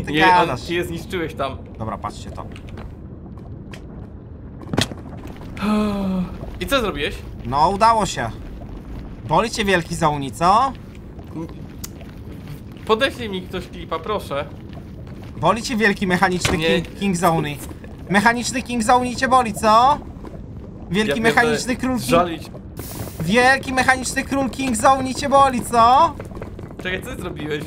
Co ty Nie, on, gadasz? ty je zniszczyłeś tam. Dobra, patrzcie to. I co zrobiłeś? No, udało się. Boli cię wielki zauni, co? Podeślij mi ktoś klipa, proszę. Boli cię wielki mechaniczny Nie. King, King Zauni. Mechaniczny King Zauni cię boli, co? Wielki Ja mechaniczny król King... Żalić. Wielki mechaniczny król King Zauni cię boli, co? Czekaj, co zrobiłeś?